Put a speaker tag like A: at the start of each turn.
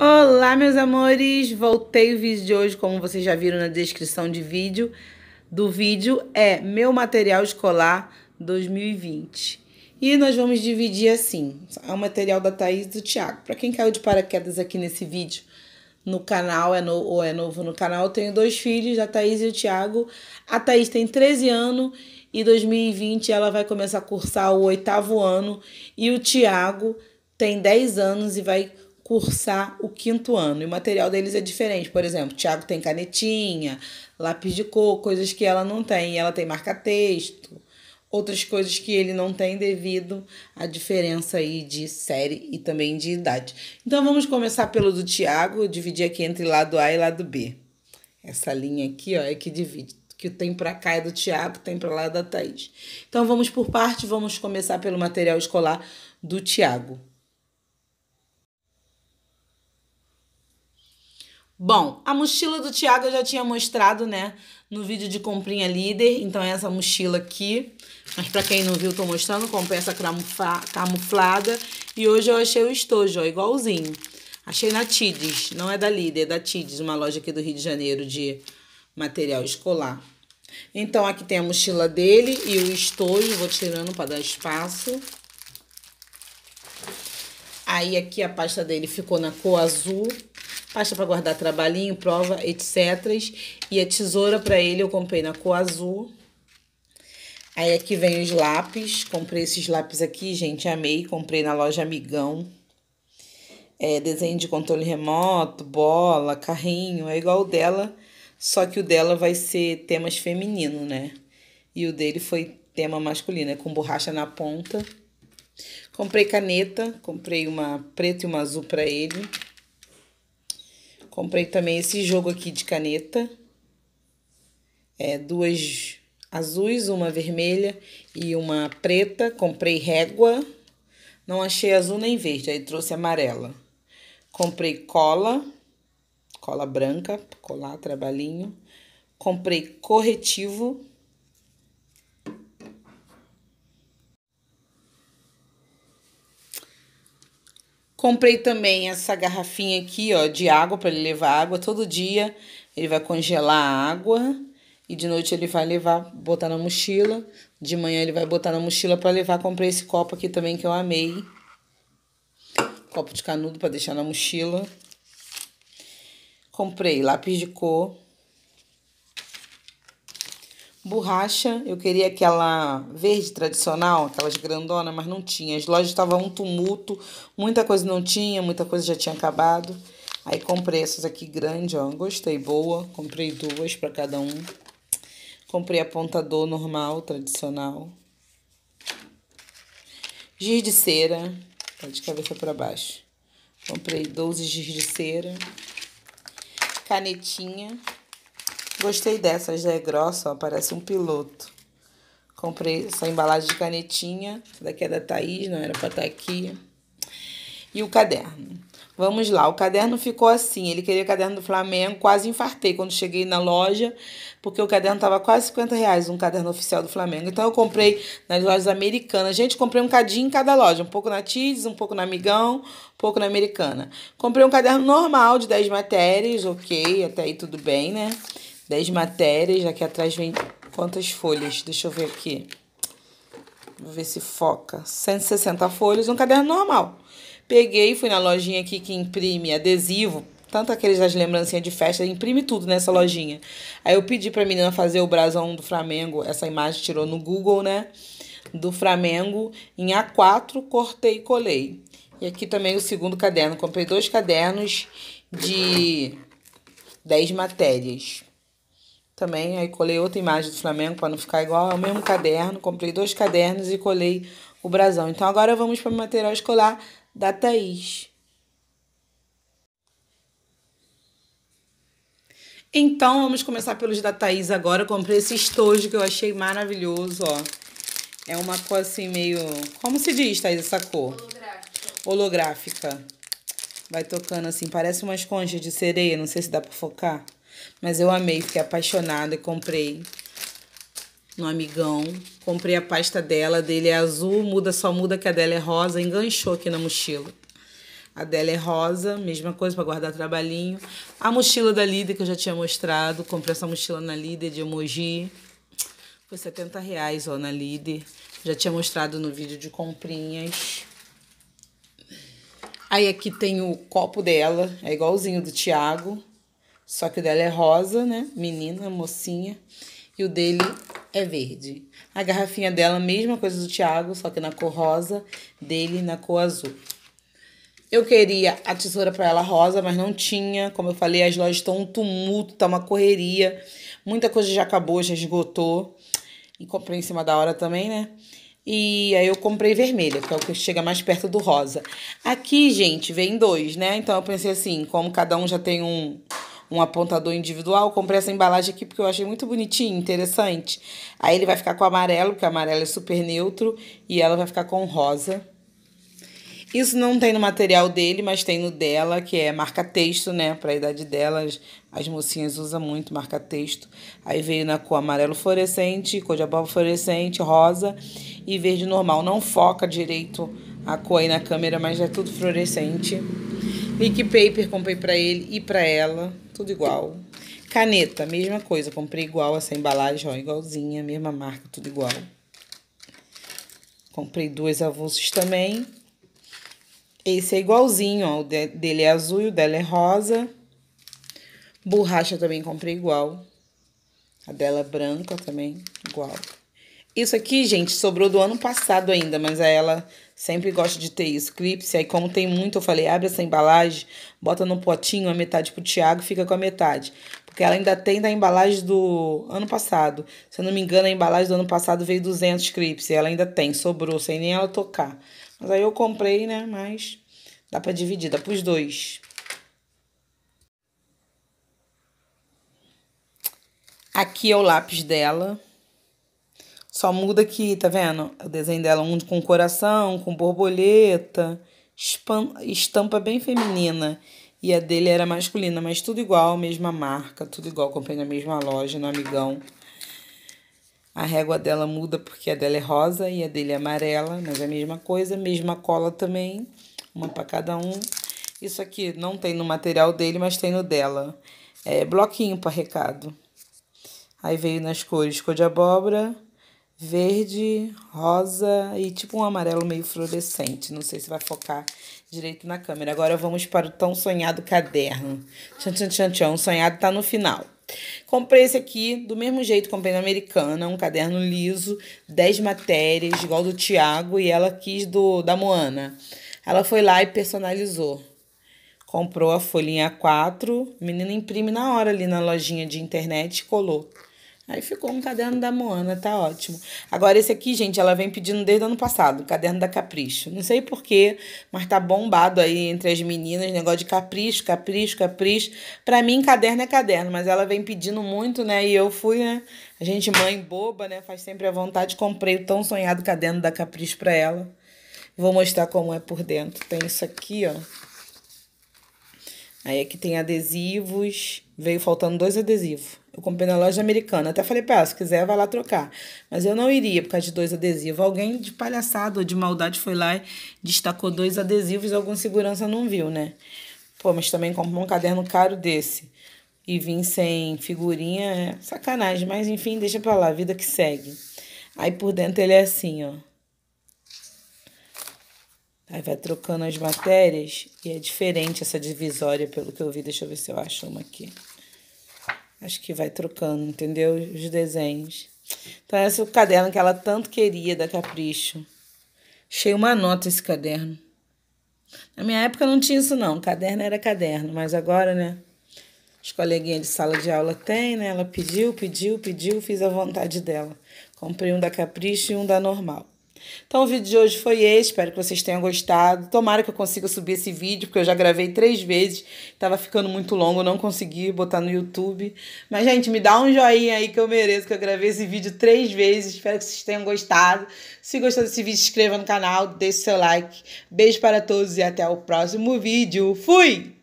A: Olá, meus amores! Voltei o vídeo de hoje, como vocês já viram na descrição de vídeo do vídeo, é meu material escolar 2020. E nós vamos dividir assim, é o material da Thaís e do Thiago. Para quem caiu de paraquedas aqui nesse vídeo, no canal, é no, ou é novo no canal, eu tenho dois filhos, a Thaís e o Thiago. A Thaís tem 13 anos e 2020 ela vai começar a cursar o oitavo ano. E o Thiago tem 10 anos e vai cursar o quinto ano. E o material deles é diferente. Por exemplo, o Thiago tem canetinha, lápis de cor, coisas que ela não tem. E ela tem marca-texto, outras coisas que ele não tem devido à diferença aí de série e também de idade. Então vamos começar pelo do Thiago, dividir aqui entre lado A e lado B. Essa linha aqui, ó, é que divide. Que tem para cá é do Tiago, tem para lá é da Thaís. Então vamos por parte, vamos começar pelo material escolar do Tiago. Bom, a mochila do Thiago eu já tinha mostrado, né, no vídeo de comprinha líder. Então, é essa mochila aqui. Mas para quem não viu, tô mostrando. Comprei essa camuflada. E hoje eu achei o estojo, ó, igualzinho. Achei na Tides, não é da líder, é da Tides, uma loja aqui do Rio de Janeiro de material escolar. Então, aqui tem a mochila dele e o estojo. Vou tirando para dar espaço. Aí, aqui a pasta dele ficou na cor azul pasta para guardar trabalhinho, prova, etc. E a tesoura para ele eu comprei na cor azul. Aí aqui vem os lápis. Comprei esses lápis aqui, gente, amei. Comprei na loja Amigão. É, desenho de controle remoto, bola, carrinho, é igual o dela, só que o dela vai ser temas feminino, né? E o dele foi tema masculino, é com borracha na ponta. Comprei caneta, comprei uma preta e uma azul para ele. Comprei também esse jogo aqui de caneta. É, duas azuis, uma vermelha e uma preta. Comprei régua. Não achei azul nem verde, aí trouxe amarela. Comprei cola, cola branca, colar trabalhinho. Comprei corretivo Comprei também essa garrafinha aqui, ó, de água para ele levar água todo dia. Ele vai congelar a água e de noite ele vai levar, botar na mochila. De manhã ele vai botar na mochila para levar. Comprei esse copo aqui também que eu amei. Copo de canudo para deixar na mochila. Comprei lápis de cor borracha. Eu queria aquela verde tradicional, aquelas grandona, mas não tinha. As lojas estavam um tumulto, muita coisa não tinha, muita coisa já tinha acabado. Aí comprei essas aqui grande, ó, gostei, boa. Comprei duas para cada um. Comprei apontador normal, tradicional. Giz de cera, tá de cabeça para baixo. Comprei 12 giz de cera. Canetinha. Gostei dessa, já é grossa, ó, parece um piloto. Comprei essa embalagem de canetinha. Essa daqui é da Thaís, não era pra estar tá aqui. E o caderno. Vamos lá, o caderno ficou assim. Ele queria o caderno do Flamengo, quase infartei quando cheguei na loja, porque o caderno tava quase 50 reais, um caderno oficial do Flamengo. Então eu comprei nas lojas americanas. Gente, comprei um cadinho em cada loja, um pouco na Tides, um pouco na Amigão, um pouco na Americana. Comprei um caderno normal de 10 matérias, ok, até aí tudo bem, né? 10 matérias. Aqui atrás vem quantas folhas? Deixa eu ver aqui. Vou ver se foca. 160 folhas, um caderno normal. Peguei, fui na lojinha aqui que imprime adesivo, tanto aqueles das lembrancinhas de festa, imprime tudo nessa lojinha. Aí eu pedi pra menina fazer o brasão do Flamengo, essa imagem tirou no Google, né? Do Flamengo em A4, cortei e colei. E aqui também o segundo caderno. Comprei dois cadernos de 10 matérias também. Aí colei outra imagem do Flamengo para não ficar igual ao mesmo caderno. Comprei dois cadernos e colei o brasão. Então agora vamos para o material escolar da Thaís. Então vamos começar pelos da Thaís agora. Eu comprei esse estojo que eu achei maravilhoso, ó. É uma cor assim meio... Como se diz, Thaís, essa cor? Holográfica. Holográfica. Vai tocando assim, parece uma esponja de sereia, não sei se dá para focar. Mas eu amei, fiquei apaixonada e comprei no Amigão. Comprei a pasta dela, dele é azul, muda só muda que a dela é rosa, enganchou aqui na mochila. A dela é rosa, mesma coisa para guardar trabalhinho. A mochila da Líder, que eu já tinha mostrado. Comprei essa mochila na Líder de emoji. Foi 70 reais, ó, na Líder. Já tinha mostrado no vídeo de comprinhas. Aí aqui tem o copo dela, é igualzinho do Thiago. Só que o dela é rosa, né? Menina, mocinha. E o dele é verde. A garrafinha dela, mesma coisa do Thiago, só que na cor rosa, dele na cor azul. Eu queria a tesoura para ela rosa, mas não tinha. Como eu falei, as lojas estão um tumulto, tá uma correria. Muita coisa já acabou, já esgotou. E comprei em cima da hora também, né? E aí eu comprei vermelha, que é o que chega mais perto do rosa. Aqui, gente, vem dois, né? Então eu pensei assim, como cada um já tem um, um apontador individual. Comprei essa embalagem aqui porque eu achei muito bonitinho, interessante. Aí ele vai ficar com amarelo, porque amarelo é super neutro, e ela vai ficar com rosa. Isso não tem no material dele, mas tem no dela, que é marca-texto, né? Para a idade delas, as mocinhas usam muito marca-texto. Aí veio na cor amarelo fluorescente, cor de abóbora fluorescente, rosa e verde normal. Não foca direito a cor aí na câmera, mas é tudo fluorescente. Lick Paper comprei para ele e para ela tudo igual. Caneta, mesma coisa, comprei igual essa embalagem, ó, igualzinha, mesma marca, tudo igual. Comprei dois avulsos também. Esse é igualzinho, ó, o dele é azul e o dela é rosa. Borracha também comprei igual. A dela é branca também, igual. Isso aqui, gente, sobrou do ano passado ainda, mas ela sempre gosta de ter isso. Clips, aí como tem muito, eu falei, abre essa embalagem, bota no potinho a metade pro Thiago fica com a metade. Porque ela ainda tem da embalagem do ano passado. Se eu não me engano, a embalagem do ano passado veio 200 clips e ela ainda tem, sobrou, sem nem ela tocar. Mas aí eu comprei, né, mas dá pra dividir, dá pros dois. Aqui é o lápis dela. Só muda aqui, tá vendo? O desenho dela, um com coração, com borboleta, estampa bem feminina. E a dele era masculina, mas tudo igual, mesma marca, tudo igual. Comprei na mesma loja, no Amigão. A régua dela muda porque a dela é rosa e a dele é amarela, mas é a mesma coisa, mesma cola também, uma para cada um. Isso aqui não tem no material dele, mas tem no dela. É bloquinho para recado. Aí veio nas cores cor de abóbora, verde, rosa e tipo um amarelo meio fluorescente. Não sei se vai focar direito na câmera. Agora vamos para o tão sonhado caderno. Tchan, tchan, tchan, tchan. O sonhado tá no final. Comprei esse aqui do mesmo jeito, comprei na Americana, um caderno liso, 10 matérias, igual do Tiago, e ela quis do da Moana. Ela foi lá e personalizou. Comprou a folhinha 4, a menina imprime na hora ali na lojinha de internet e colou. Aí ficou um caderno da Moana, tá ótimo. Agora, esse aqui, gente, ela vem pedindo desde o ano passado, caderno da Capricho. Não sei porquê, mas tá bombado aí entre as meninas, negócio de capricho, capricho, capricho. Pra mim, caderno é caderno, mas ela vem pedindo muito, né? E eu fui, né? A gente, mãe boba, né? Faz sempre a vontade. Comprei o tão sonhado caderno da Capricho pra ela. Vou mostrar como é por dentro. Tem isso aqui, ó. Aí aqui tem adesivos. Veio faltando dois adesivos. Eu comprei na loja americana. Até falei pra ela, se quiser, vai lá trocar. Mas eu não iria por causa de dois adesivos. Alguém de palhaçada ou de maldade foi lá e destacou dois adesivos e algum segurança não viu, né? Pô, mas também comprou um caderno caro desse. E vim sem figurinha, é sacanagem. Mas enfim, deixa pra lá, vida que segue. Aí por dentro ele é assim, ó. Aí vai trocando as matérias e é diferente essa divisória, pelo que eu vi. Deixa eu ver se eu acho uma aqui. Acho que vai trocando, entendeu? Os desenhos. Então, esse é o caderno que ela tanto queria da Capricho. Achei uma nota esse caderno. Na minha época não tinha isso, não. Caderno era caderno, mas agora, né? As coleguinhas de sala de aula tem, né? Ela pediu, pediu, pediu, fiz a vontade dela. Comprei um da Capricho e um da Normal. Então o vídeo de hoje foi esse, espero que vocês tenham gostado. Tomara que eu consiga subir esse vídeo, porque eu já gravei três vezes, tava ficando muito longo, não consegui botar no YouTube. Mas, gente, me dá um joinha aí que eu mereço, que eu gravei esse vídeo três vezes. Espero que vocês tenham gostado. Se gostou desse vídeo, se inscreva no canal, deixe seu like. Beijo para todos e até o próximo vídeo. Fui!